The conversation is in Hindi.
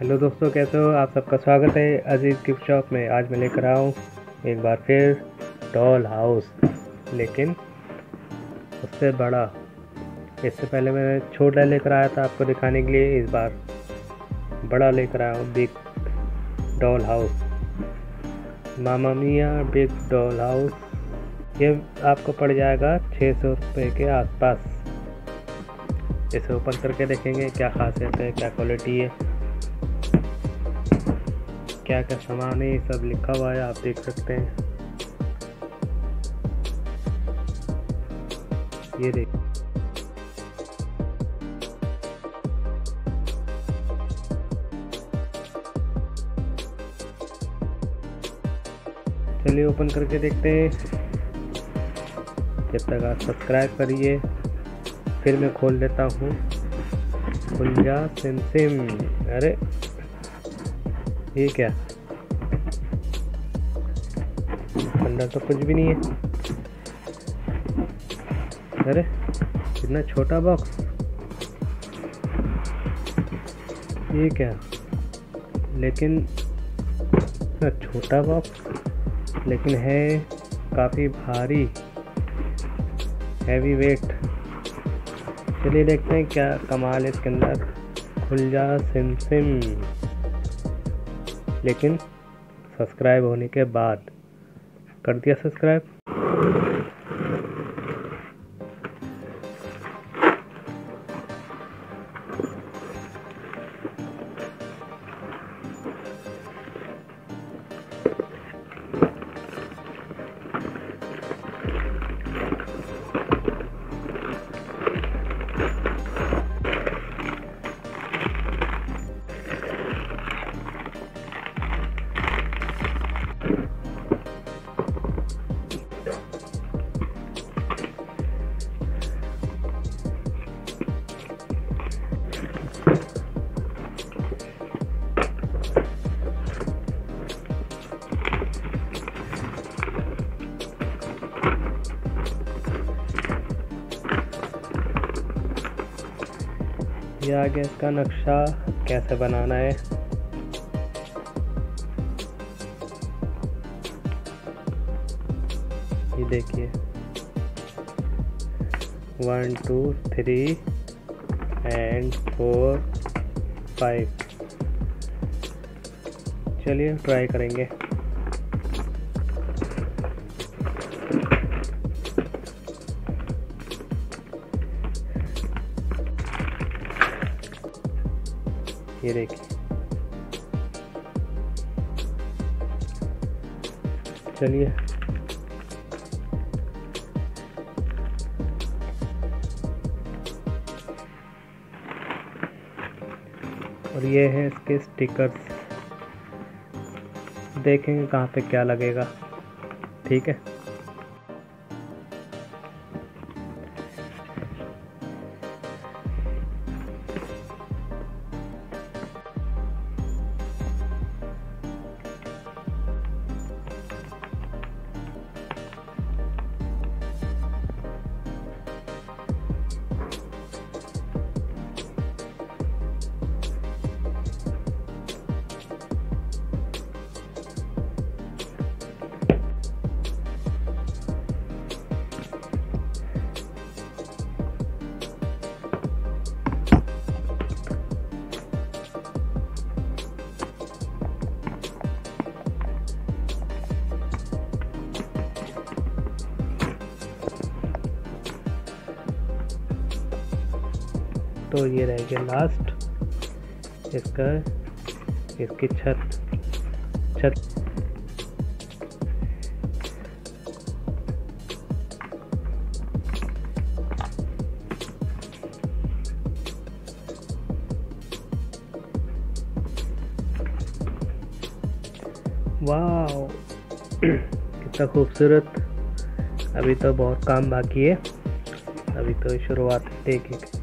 हेलो दोस्तों, कैसे हो? आप सबका स्वागत है अज़ीज़ गिफ्ट शॉप में। आज मैं लेकर आया हूँ एक बार फिर डॉल हाउस लेकिन उससे बड़ा, इससे पहले मैं छोटा लेकर आया था आपको दिखाने के लिए। इस बार बड़ा लेकर आया हूँ big doll house mamma mia big doll house ये आपको पड़ जाएगा छः सौ रुपये के आसपास। इसे ओपन करके देखेंगे क्या खासियत है, क्या क्वालिटी है। क्या क्या सामान है ये सब लिखा हुआ है, आप देख सकते हैं। ये देख। चलिए ओपन करके देखते हैं। जब तक आप सब्सक्राइब करिए, फिर मैं खोल देता हूँ। खुलजा सिम। अरे ये क्या? अंदर तो कुछ भी नहीं है। अरे कितना छोटा बॉक्स ये क्या? लेकिन छोटा बॉक्स लेकिन है काफ़ी भारी हैवी वेट चलिए देखते हैं क्या कमाल है इसके अंदर। खुल जा सिम सिम लेकिन सब्सक्राइब होने के बाद कर दिया सब्सक्राइब। ये आ गया इसका नक्शा कैसे बनाना है? ये देखिए। One two three and four five चलिए ट्राई करेंगे। ये देखिए चलिए। और ये है इसके स्टिकर्स देखेंगे कहाँ पे क्या लगेगा। ठीक है? तो ये रह गया लास्ट इसका, इसकी छत. छत. वाह कितना खूबसूरत. अभी तो बहुत काम बाकी है. अभी तो शुरुआत देखिए